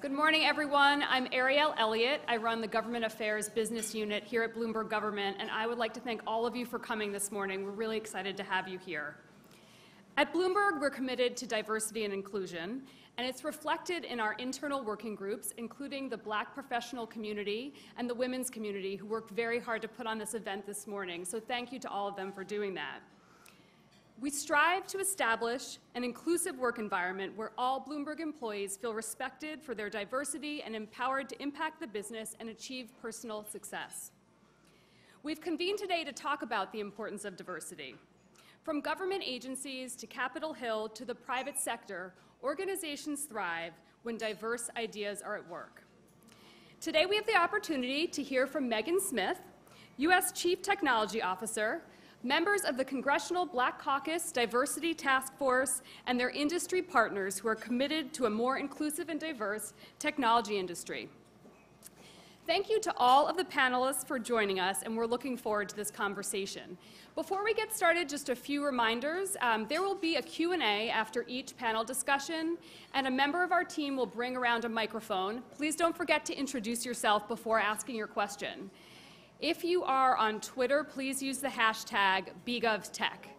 Good morning, everyone. I'm Ariel Elliott. I run the Government Affairs Business Unit here at Bloomberg Government, and I would like to thank all of you for coming this morning. We're really excited to have you here. At Bloomberg, we're committed to diversity and inclusion, and it's reflected in our internal working groups, including the black professional community and the women's community, who worked very hard to put on this event this morning. So thank you to all of them for doing that. We strive to establish an inclusive work environment where all Bloomberg employees feel respected for their diversity and empowered to impact the business and achieve personal success. We've convened today to talk about the importance of diversity. From government agencies to Capitol Hill to the private sector, Organizations thrive when diverse ideas are at work. Today, we have the opportunity to hear from Megan Smith, U.S. Chief Technology Officer, members of the Congressional Black Caucus Diversity Task Force, and their industry partners who are committed to a more inclusive and diverse technology industry. Thank you to all of the panelists for joining us, and we're looking forward to this conversation. Before we get started, just a few reminders. Um, there will be a Q&A after each panel discussion, and a member of our team will bring around a microphone. Please don't forget to introduce yourself before asking your question. If you are on Twitter, please use the hashtag BGovTech.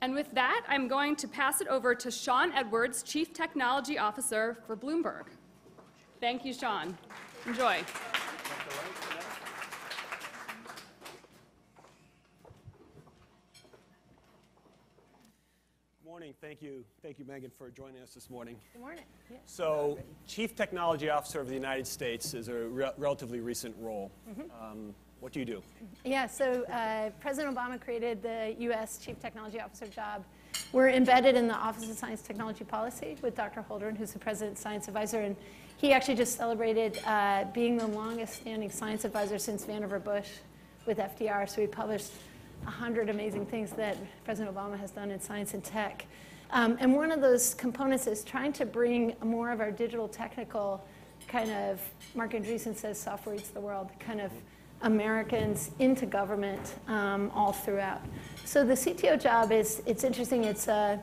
And with that, I'm going to pass it over to Shawn Edwards, Chief Technology Officer for Bloomberg. Thank you, Shawn. Enjoy. Good morning. Thank you. Thank you, Megan, for joining us this morning. Good morning. Yeah. So, Chief Technology Officer of the United States is a re relatively recent role. Mm -hmm. um, what do you do? Yeah, so uh, President Obama created the U.S. Chief Technology Officer job. We're embedded in the Office of Science Technology Policy with Dr. Holdren, who's the President's Science Advisor, and he actually just celebrated uh, being the longest standing science advisor since Vannevar Bush with FDR. So we published 100 amazing things that President Obama has done in science and tech. Um, and one of those components is trying to bring more of our digital technical kind of, Marc Andreessen says software eats the world, kind of Americans into government um, all throughout. So the CTO job is, it's interesting, it's uh,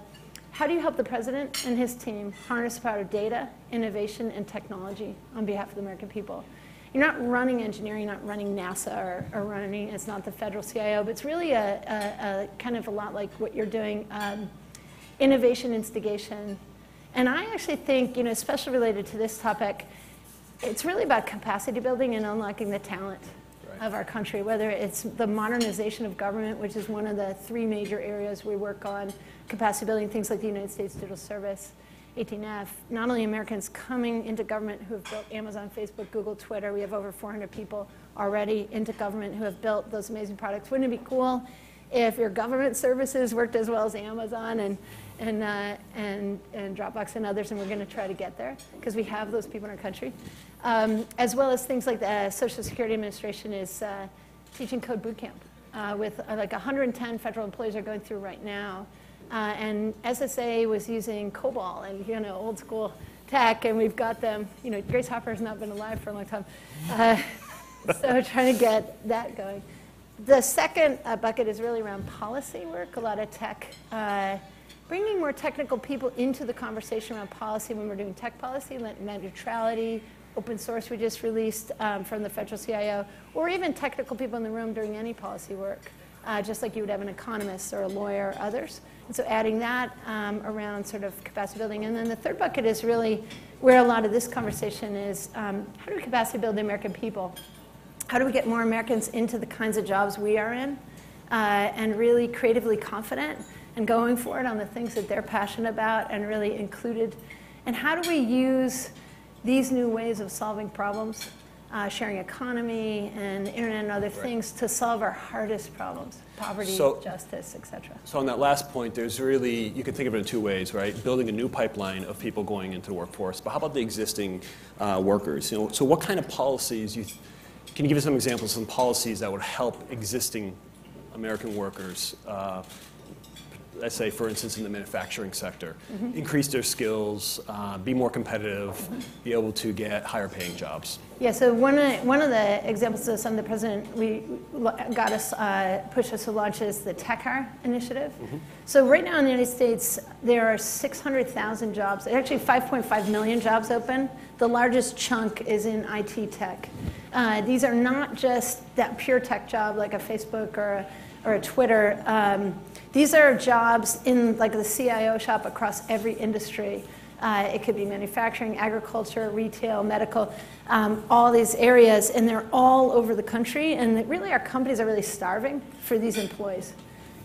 how do you help the president and his team harness the power of data, innovation, and technology on behalf of the American people? you're not running engineering, you're not running NASA or, or running, it's not the federal CIO, but it's really a, a, a kind of a lot like what you're doing, um, innovation instigation. And I actually think, you know, especially related to this topic, it's really about capacity building and unlocking the talent. Of our country, whether it's the modernization of government, which is one of the three major areas we work on, capacity building, things like the United States Digital Service, 18F, not only Americans coming into government who have built Amazon, Facebook, Google, Twitter, we have over 400 people already into government who have built those amazing products. Wouldn't it be cool if your government services worked as well as Amazon and, and, uh, and, and Dropbox and others, and we're going to try to get there because we have those people in our country. Um, as well as things like the Social Security Administration is uh, teaching code bootcamp uh, with uh, like 110 federal employees are going through right now. Uh, and SSA was using COBOL and you know old school tech, and we've got them. You know, Grace Hopper has not been alive for a long time, uh, so trying to get that going. The second uh, bucket is really around policy work. A lot of tech, uh, bringing more technical people into the conversation around policy when we're doing tech policy, net neutrality, open source we just released um, from the federal CIO, or even technical people in the room doing any policy work, uh, just like you would have an economist or a lawyer or others. And so adding that um, around sort of capacity building. And then the third bucket is really where a lot of this conversation is, um, how do we capacity build the American people? How do we get more Americans into the kinds of jobs we are in uh, and really creatively confident and going for it on the things that they're passionate about and really included? And how do we use these new ways of solving problems uh, sharing economy and internet and other right. things to solve our hardest problems poverty so, justice etc so on that last point there's really you can think of it in two ways right? Building a new pipeline of people going into the workforce but how about the existing uh, workers? You know so what kind of policies you th- can you give us some examples of some policies that would help existing american workers uh, let's say, for instance, in the manufacturing sector, Mm-hmm. increase their skills, uh, be more competitive, be able to get higher paying jobs? Yeah, so one of, one of the examples of something the president we got us, uh, pushed us to launch is the Tech Hire Initiative. So right now in the United States, there are 600,000 jobs, actually 5.5 million jobs open. The largest chunk is in IT tech. Uh, these are not just that pure tech job like a Facebook or a, or a Twitter. Um, these are jobs in like the CIO shop across every industry. Uh, it could be manufacturing, agriculture, retail, medical, um, all these areas, and they're all over the country. And really, our companies are really starving for these employees.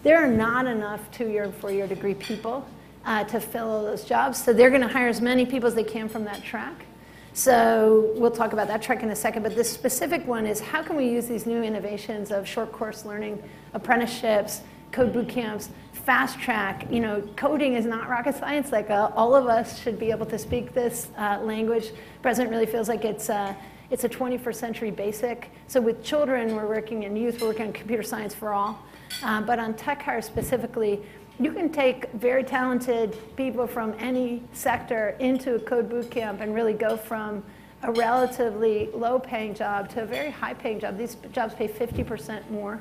There are not enough two-year and four-year degree people uh, to fill all those jobs, so they're going to hire as many people as they can from that track. So we'll talk about that track in a second, but this specific one is how can we use these new innovations of short course learning, apprenticeships, code boot camps, fast track. You know, coding is not rocket science. Like uh, all of us should be able to speak this uh, language. President really feels like it's. Uh, it's a 21st century basic. So with children, we're working in youth, we're working on computer science for all. Uh, but on tech hire specifically, you can take very talented people from any sector into a code boot camp and really go from a relatively low paying job to a very high paying job. These jobs pay 50% more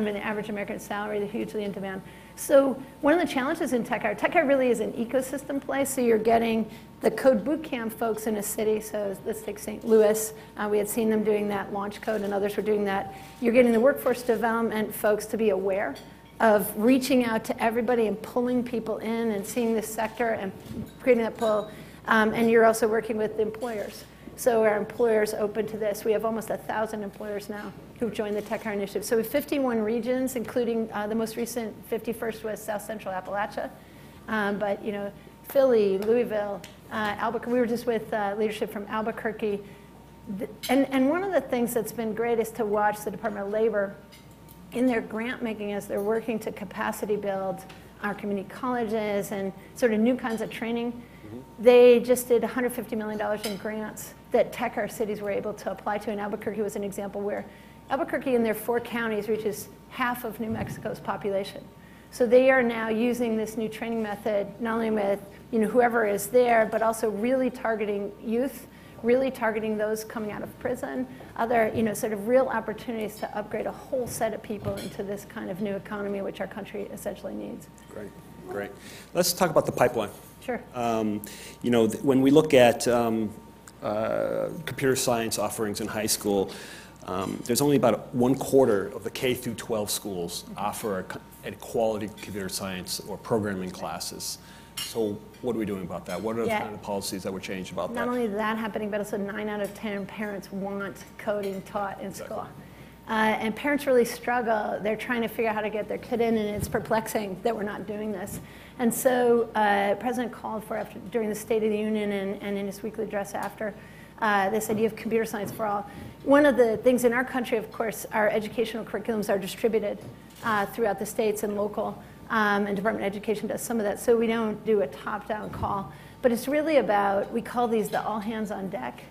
than the average American salary. They're hugely in demand. So one of the challenges in tech hire, tech hire really is an ecosystem play. So you're getting the code Bootcamp folks in a city. So let's take St. Louis. Uh, we had seen them doing that LaunchCode, and others were doing that. You're getting the workforce development folks to be aware of reaching out to everybody and pulling people in and seeing this sector and creating that pull. Um, and you're also working with employers. So our employers open to this. We have almost a thousand employers now who've joined the Tech Hire Initiative. So we have 51 regions, including uh, the most recent 51st was South Central Appalachia. Um, but you know, Philly, Louisville, uh, Albuquerque. We were just with uh, leadership from Albuquerque. And, and one of the things that's been great is to watch the Department of Labor in their grant making as they're working to capacity build our community colleges and sort of new kinds of training. They just did $150 million in grants that tech hire cities were able to apply to. And Albuquerque was an example where Albuquerque in their four counties reaches half of New Mexico's population. So they are now using this new training method, not only with you know, whoever is there, but also really targeting youth, really targeting those coming out of prison, other you know, sort of real opportunities to upgrade a whole set of people into this kind of new economy which our country essentially needs. Great, great. Let's talk about the pipeline. Sure. Um, You know, th- when we look at um, uh, computer science offerings in high school, um, there's only about one quarter of the K through 12 schools offer a a quality computer science or programming classes. So what are we doing about that? What are the kind of policies that would change about Not that? Not only that happening, but also nine out of 10 parents want coding taught in Exactly. school. Uh, and parents really struggle. They're trying to figure out how to get their kid in, and it's perplexing that we're not doing this. And so, uh, President called for after during the State of the Union and, and in his weekly address after uh, this idea of computer science for all. One of the things in our country, of course, our educational curriculums are distributed uh, throughout the states and local, um, and Department of Education does some of that. So we don't do a top-down call, but it's really about we call these the all hands on deck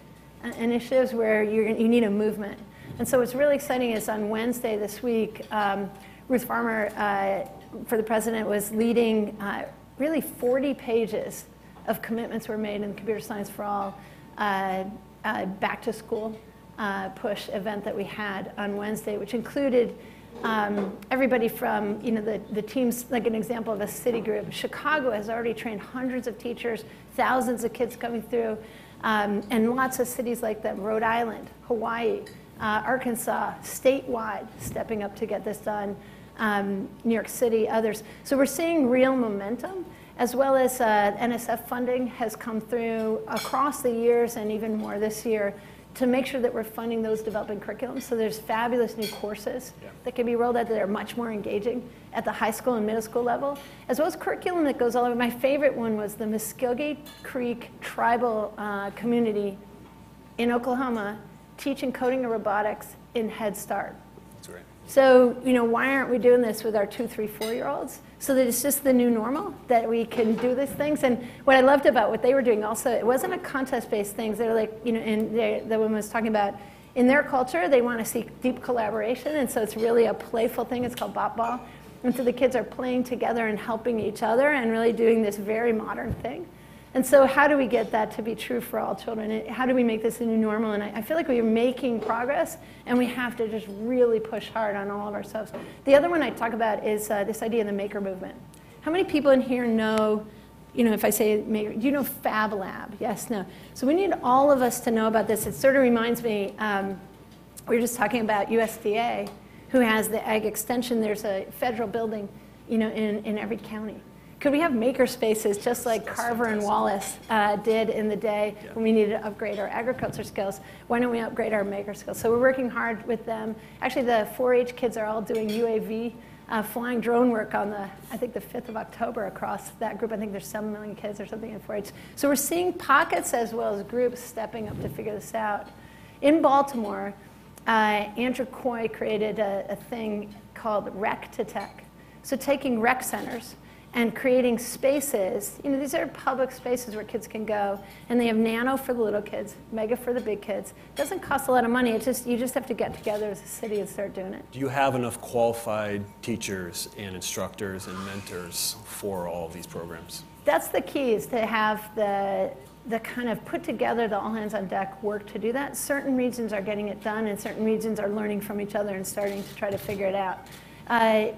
uh, initiatives where you need a movement. And so what's really exciting is on Wednesday this week, um, Ruthe Farmer uh, for the president was leading uh, really 40 pages of commitments were made in the Computer Science for All uh, uh, back to school uh, push event that we had on Wednesday, which included um, everybody from you know the, the teams like an example of a city group. Chicago has already trained hundreds of teachers thousands of kids coming through um, and lots of cities like that rhode island hawaii uh, arkansas statewide stepping up to get this done um, new york city others so we're seeing real momentum as well as uh, nsf funding has come through across the years and even more this year to make sure that we're funding those developing curriculums. So there's fabulous new courses Yeah. that can be rolled out that are much more engaging at the high school and middle school level, as well as curriculum that goes all over. My favorite one was the Muscogee Creek tribal uh, community in Oklahoma teaching coding and robotics in Head Start. That's great. So, you know, why aren't we doing this with our two, three, four year olds? So that it's just the new normal that we can do these things. And what I loved about what they were doing also, it wasn't a contest based thing. They're like, you know, and they, the woman was talking about in their culture, they want to see deep collaboration. And so it's really a playful thing. It's called Botball. And so the kids are playing together and helping each other and really doing this very modern thing. And so, how do we get that to be true for all children? How do we make this a new normal? And I, I feel like we are making progress, and we have to just really push hard on all of ourselves. The other one I talk about is uh, this idea of the maker movement. How many people in here know? You know, if I say maker, do you know Fab Lab? Yes, no. So we need all of us to know about this. It sort of reminds me. Um, we were just talking about USDA, who has the ag extension. There's a federal building, you know, in, in every county could we have maker spaces just like Carver and Wallace uh, did in the day yeah. when we needed to upgrade our agriculture skills? Why don't we upgrade our maker skills? So we're working hard with them. Actually, the 4-H kids are all doing UAV uh, flying drone work on the, I think the 5th of October across that group. I think there's 7 million kids or something in 4-H. So we're seeing pockets as well as groups stepping up to figure this out. In Baltimore, uh, Andrew Coy created a, a thing called Rec to Tech. So taking rec centers, and creating spaces. You know, these are public spaces where kids can go, and they have nano for the little kids, mega for the big kids. It doesn't cost a lot of money. It just you just have to get together as a city and start doing it. Do you have enough qualified teachers and instructors and mentors for all of these programs? That's the key is to have the the kind of put together the all hands on deck work to do that. Certain regions are getting it done, and certain regions are learning from each other and starting to try to figure it out. Uh,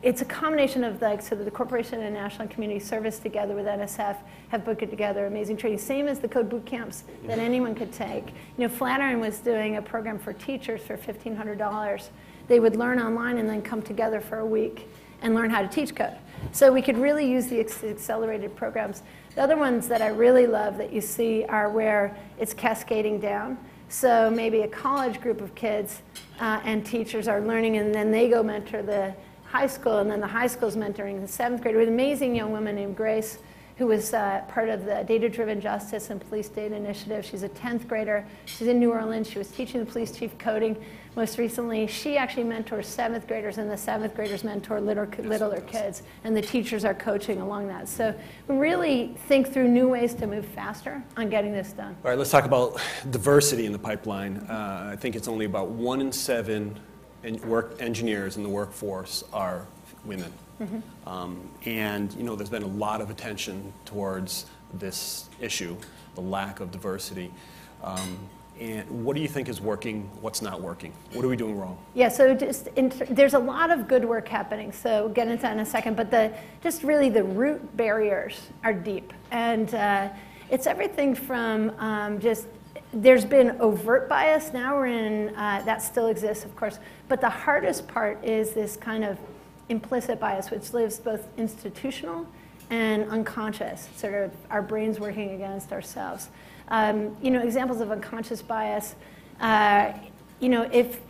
it's a combination of like, so the Corporation and National and Community Service together with NSF have put it together amazing training, same as the code boot camps that anyone could take. You know, Flatiron was doing a program for teachers for $1,500. They would learn online and then come together for a week and learn how to teach code. So we could really use the accelerated programs. The other ones that I really love that you see are where it's cascading down. So maybe a college group of kids uh, and teachers are learning, and then they go mentor the high school, and then the high school is mentoring the seventh grade with an amazing young woman named Grace, who was uh, part of the Data Driven Justice and Police Data Initiative. She's a 10th grader. She's in New Orleans. She was teaching the police chief coding most recently. She actually mentors seventh graders, and the seventh graders mentor littler, littler kids, and the teachers are coaching along that. So really think through new ways to move faster on getting this done. All right, let's talk about diversity in the pipeline. Uh, I think it's only about one in seven work engineers in the workforce are women. Mm-hmm. Um, and you know, there's been a lot of attention towards this issue, the lack of diversity. Um, and what do you think is working? What's not working? What are we doing wrong? Yeah, so just there's a lot of good work happening. So we'll get into that in a second. But the just really the root barriers are deep, and uh, it's everything from um, just there's been overt bias. Now we're in uh, that still exists, of course. But the hardest part is this kind of implicit bias, which lives both institutional and unconscious, sort of our brains working against ourselves. Um, you know, examples of unconscious bias, uh, you know, if,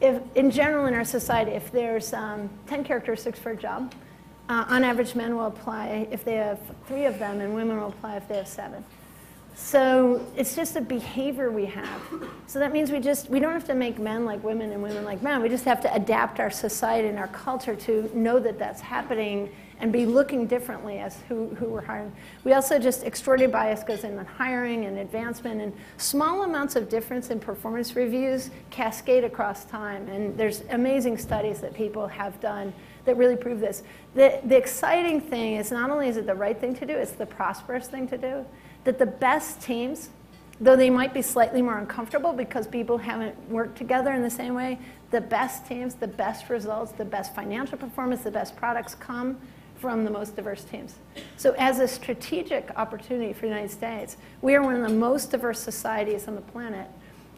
if in general in our society, if there's um, 10 characteristics for a job, uh, on average men will apply if they have three of them, and women will apply if they have seven. So it's just a behavior we have. So that means we just we don't have to make men like women and women like men. We just have to adapt our society and our culture to know that that's happening and be looking differently as who, who we're hiring. We also just extraordinary bias goes in on hiring and advancement and small amounts of difference in performance reviews cascade across time. And there's amazing studies that people have done that really prove this. The, the exciting thing is not only is it the right thing to do, it's the prosperous thing to do that the best teams, though they might be slightly more uncomfortable because people haven't worked together in the same way, the best teams, the best results, the best financial performance, the best products come from the most diverse teams. So, as a strategic opportunity for the United States, we are one of the most diverse societies on the planet.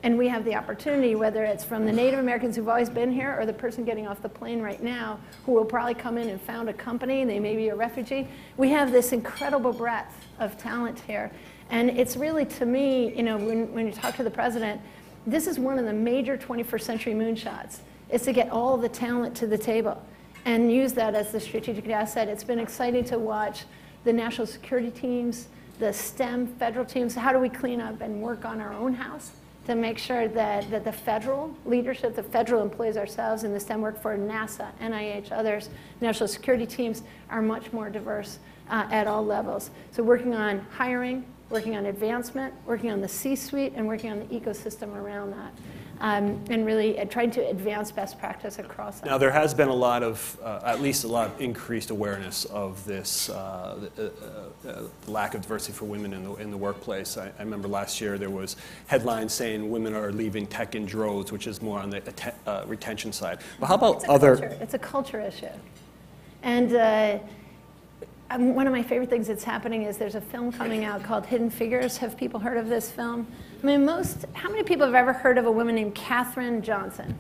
And we have the opportunity, whether it's from the Native Americans who've always been here or the person getting off the plane right now who will probably come in and found a company, and they may be a refugee. We have this incredible breadth of talent here. And it's really, to me, you know, when, when you talk to the president, this is one of the major 21st century moonshots, is to get all the talent to the table and use that as the strategic asset. It's been exciting to watch the national security teams, the STEM federal teams. How do we clean up and work on our own house to make sure that, that the federal leadership, the federal employees ourselves in the STEM work for NASA, NIH, others, national security teams are much more diverse uh, at all levels. So working on hiring, working on advancement, working on the C-suite, and working on the ecosystem around that. Um, and really uh, trying to advance best practice across. Now, there has been a lot of, uh, at least a lot of increased awareness of this uh, uh, uh, uh, lack of diversity for women in the, in the workplace. I, I remember last year there was headlines saying women are leaving tech in droves, which is more on the uh, retention side. But how about It's other? culture. It's a culture issue. And uh, um, one of my favorite things that's happening is there's a film coming out called Hidden Figures. Have people heard of this film? I mean, most, how many people have ever heard of a woman named Katherine Johnson?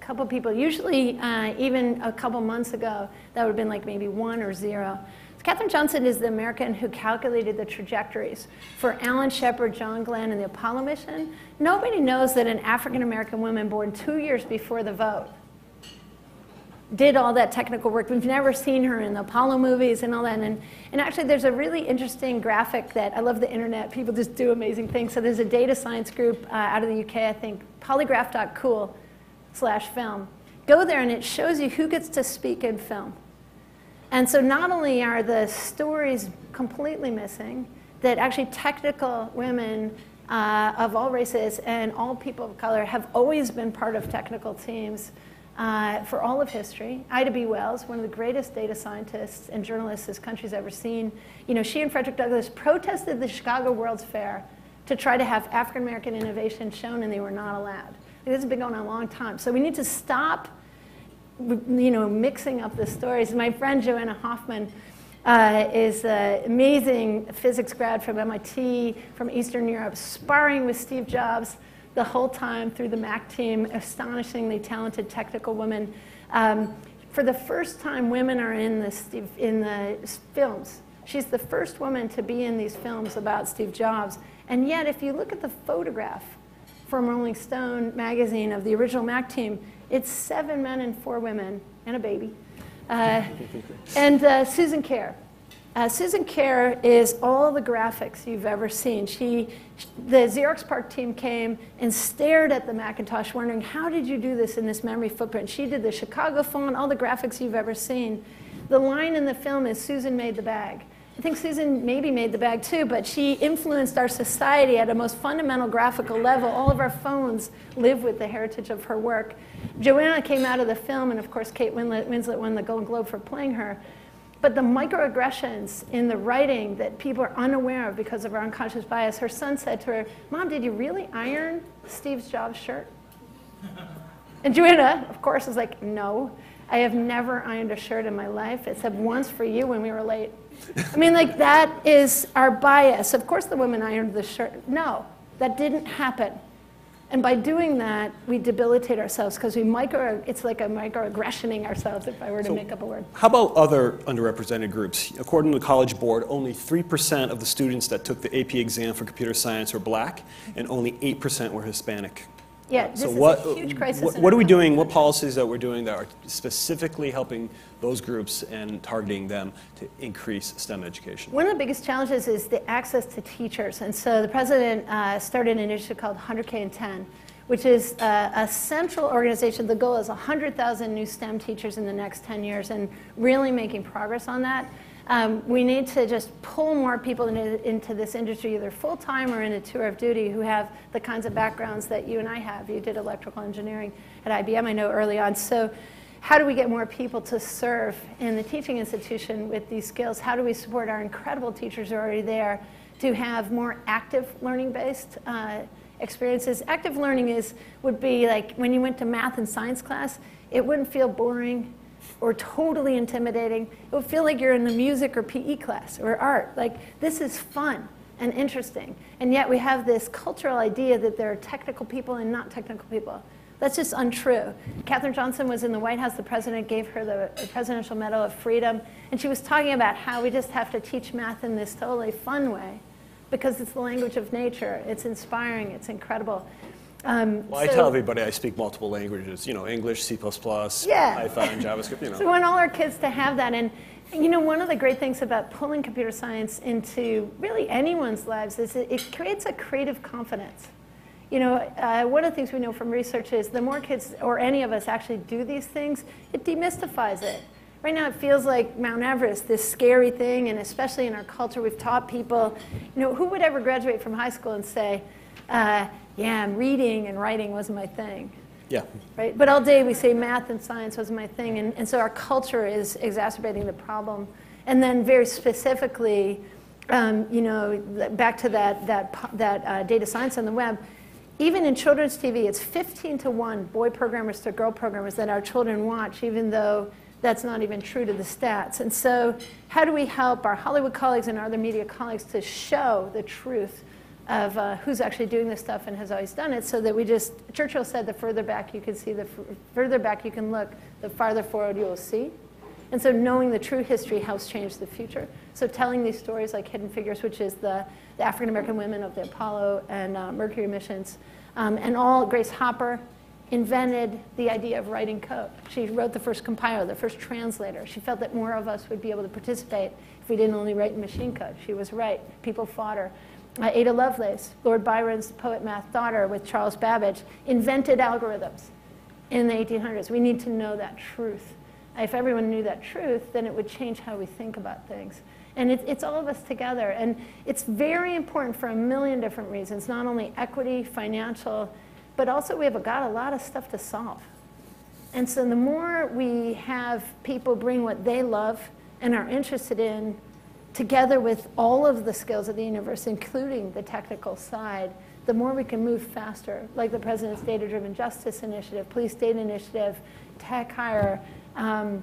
A couple people. Usually, uh, even a couple months ago, that would have been like maybe one or zero. Katherine Johnson is the American who calculated the trajectories for Alan Shepard, John Glenn, and the Apollo mission. Nobody knows that an African American woman born two years before the vote did all that technical work. We've never seen her in the Apollo movies and all that. And, and actually, there's a really interesting graphic that I love the internet. People just do amazing things. So there's a data science group uh, out of the UK, I think, polygraph.cool slash film. Go there and it shows you who gets to speak in film. And so not only are the stories completely missing, that actually technical women uh, of all races and all people of color have always been part of technical teams uh, for all of history. Ida B. Wells, one of the greatest data scientists and journalists this country's ever seen, you know, she and Frederick Douglass protested the Chicago World's Fair to try to have African American innovation shown, and they were not allowed. This has been going on a long time. So we need to stop, you know, mixing up the stories. My friend Joanna Hoffman uh, is an amazing physics grad from MIT, from Eastern Europe, sparring with Steve Jobs the whole time through the Mac team, astonishingly talented technical woman. Um, for the first time, women are in the, Steve, in the films. She's the first woman to be in these films about Steve Jobs. And yet, if you look at the photograph from Rolling Stone magazine of the original Mac team, it's seven men and four women and a baby. Uh, and uh, Susan Kare. Uh, Susan Kare is all the graphics you've ever seen. She, the Xerox PARC team came and stared at the Macintosh, wondering, how did you do this in this memory footprint? She did the Chicago font, all the graphics you've ever seen. The line in the film is Susan made the bag. I think Susan maybe made the bag too, but she influenced our society at a most fundamental graphical level. All of our phones live with the heritage of her work. Joanna came out of the film, and of course, Kate Winslet won the Golden Globe for playing her. But the microaggressions in the writing that people are unaware of because of our unconscious bias, her son said to her, Mom, did you really iron Steve's Jobs' shirt? And Joanna, of course, is like, No, I have never ironed a shirt in my life except once for you when we were late. I mean, like, that is our bias. Of course, the woman ironed the shirt. No, that didn't happen. And by doing that, we debilitate ourselves because we micro, it's like a microaggressioning ourselves, if I were to So- make up a word. How about other underrepresented groups? According to the College Board, only 3% of the students that took the AP exam for computer science were black, and only 8% were Hispanic. Yeah, this So is what, a huge crisis. what, what are we doing, what policies that we're doing that are specifically helping those groups and targeting them to increase STEM education? One of the biggest challenges is the access to teachers. And so the president uh, started an initiative called 100K in 10, which is uh, a central organization. The goal is 100,000 new STEM teachers in the next 10 years and really making progress on that. Um, we need to just pull more people into, into this industry, either full time or in a tour of duty, who have the kinds of backgrounds that you and I have. You did electrical engineering at IBM, I know, early on. So, how do we get more people to serve in the teaching institution with these skills? How do we support our incredible teachers who are already there to have more active learning based uh, experiences? Active learning is, would be like when you went to math and science class, it wouldn't feel boring or totally intimidating. It would feel like you're in the music or PE class or art. Like, this is fun and interesting. And yet we have this cultural idea that there are technical people and not technical people. That's just untrue. Katherine Johnson was in the White House. The president gave her the Presidential Medal of Freedom. And she was talking about how we just have to teach math in this totally fun way because it's the language of nature. It's inspiring. It's incredible. Um, Well, I so- tell everybody I speak multiple languages, you know, English, C++, Yeah. Python, JavaScript, you know. So we want all our kids to have that. And you know, one of the great things about pulling computer science into really anyone's lives is it, it creates a creative confidence. You know, uh, one of the things we know from research is the more kids or any of us actually do these things, it demystifies it. Right now, it feels like Mount Everest, this scary thing, and especially in our culture, we've taught people, you know, who would ever graduate from high school and say, uh, yeah, reading and writing was my thing. Yeah. Right? But all day we say math and science was my thing. And, and so our culture is exacerbating the problem. And then very specifically, um, you know, back to that, that, that uh, data science on the web, even in children's TV, it's 15 to 1 boy programmers to girl programmers that our children watch, even though that's not even true to the stats. And so, how do we help our Hollywood colleagues and our other media colleagues to show the truth of uh, who's actually doing this stuff and has always done it so that we just, Churchill said, the further back you can see, the further back you can look, the farther forward you will see. And so knowing the true history helps change the future. So telling these stories like Hidden Figures, which is the, the African American women of the Apollo and uh, Mercury missions, um, and all Grace Hopper invented the idea of writing code. She wrote the first compiler, the first translator. She felt that more of us would be able to participate if we didn't only write in machine code. She was right. People fought her. Uh, Ada Lovelace, Lord Byron's poet math daughter with Charles Babbage, invented algorithms in the 1800s. We need to know that truth. If everyone knew that truth, then it would change how we think about things. And it, it's all of us together. And it's very important for a million different reasons, not only equity, financial, but also we have got a lot of stuff to solve. And so the more we have people bring what they love and are interested in together with all of the skills of the universe, including the technical side, the more we can move faster, like the President's Data Driven Justice Initiative, Police Data Initiative, Tech Hire, um,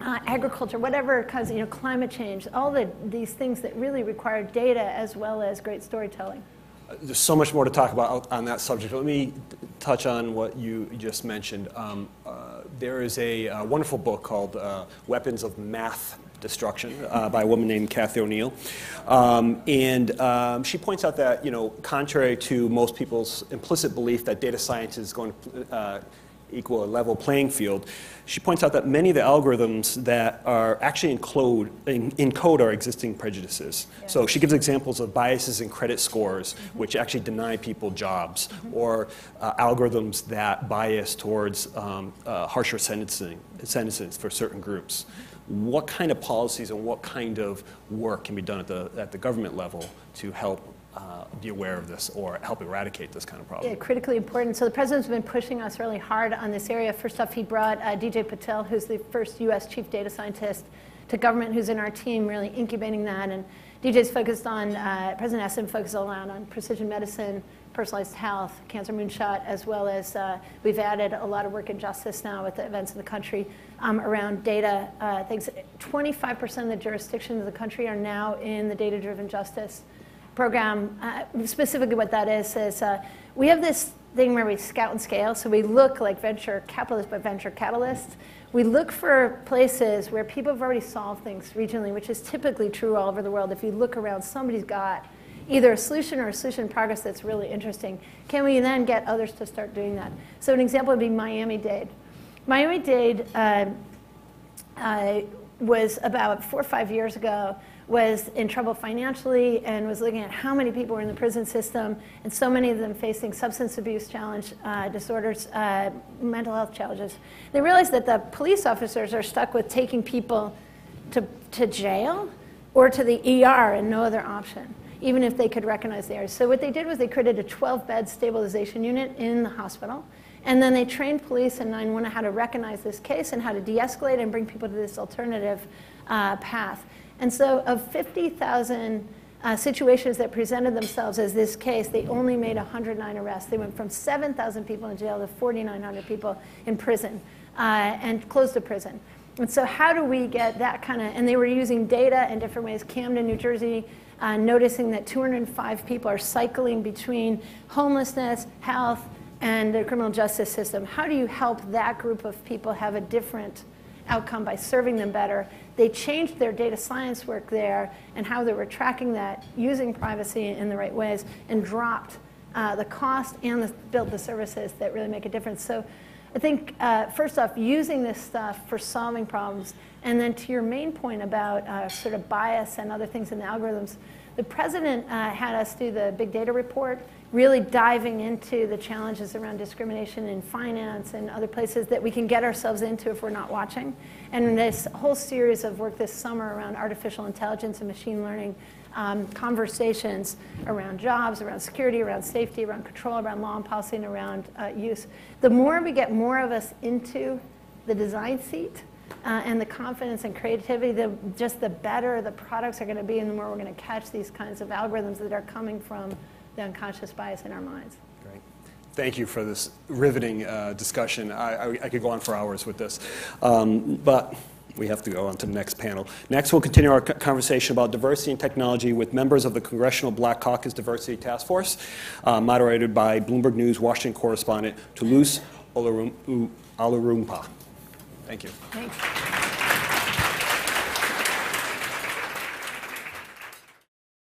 uh, agriculture, whatever of, you know, climate change, all the, these things that really require data as well as great storytelling. There's so much more to talk about on that subject. Let me touch on what you just mentioned. Um, uh, there is a, a, wonderful book called uh, Weapons of Math destruction uh, by a woman named Cathy O'Neil. Um, and um, she points out that, you know, contrary to most people's implicit belief that data science is going to uh, equal a level playing field, she points out that many of the algorithms that are actually encode, in, encode our existing prejudices. Yeah. So she gives examples of biases in credit scores, mm-hmm. which actually deny people jobs, mm-hmm. or uh, algorithms that bias towards um, uh, harsher sentencing, sentences for certain groups. Mm-hmm what kind of policies and what kind of work can be done at the, at the government level to help uh, be aware of this or help eradicate this kind of problem? Yeah, critically important. So the president's been pushing us really hard on this area. First off, he brought uh, DJ Patil, who's the first U.S. chief data scientist, to government, who's in our team, really incubating that. And DJ's focused on, uh, President Essen focused a lot on precision medicine, personalized health, cancer moonshot, as well as uh, we've added a lot of work in justice now with the events in the country um, around data uh, things. 25% of the jurisdictions of the country are now in the data-driven justice program. Uh, specifically what that is, is uh, we have this thing where we scout and scale. So we look like venture capitalists, but venture catalysts. We look for places where people have already solved things regionally, which is typically true all over the world. If you look around, somebody's got either a solution or a solution progress that's really interesting. Can we then get others to start doing that? So an example would be Miami-Dade. Miami-Dade uh, uh, was about four or five years ago was in trouble financially and was looking at how many people were in the prison system and so many of them facing substance abuse challenge uh, disorders, uh, mental health challenges. They realized that the police officers are stuck with taking people to, to jail or to the ER and no other option even if they could recognize the errors. So what they did was they created a 12-bed stabilization unit in the hospital, and then they trained police and 911 how to recognize this case and how to de-escalate and bring people to this alternative uh, path. And so of 50,000 uh, situations that presented themselves as this case, they only made 109 arrests. They went from 7,000 people in jail to 4,900 people in prison uh, and closed the prison. And so how do we get that kind of, and they were using data in different ways. Camden, New Jersey, uh, noticing that 205 people are cycling between homelessness, health, and the criminal justice system. How do you help that group of people have a different outcome by serving them better? They changed their data science work there and how they were tracking that using privacy in the right ways and dropped uh, the cost and the, the services that really make a difference. So I think, uh, first off, using this stuff for solving problems, and then to your main point about uh, sort of bias and other things in the algorithms, the president uh, had us do the big data report, really diving into the challenges around discrimination in finance and other places that we can get ourselves into if we're not watching. And this whole series of work this summer around artificial intelligence and machine learning um, conversations around jobs, around security, around safety, around control, around law and policy, and around uh, use. The more we get more of us into the design seat uh, and the confidence and creativity, the, just the better the products are going to be, and the more we're going to catch these kinds of algorithms that are coming from the unconscious bias in our minds. Thank you for this riveting uh, discussion. I, I, I could go on for hours with this. Um, but we have to go on to the next panel. Next, we'll continue our conversation about diversity and technology with members of the Congressional Black Caucus Diversity Task Force, uh, moderated by Bloomberg News Washington correspondent Toluse Olarum- Thank you. Thanks.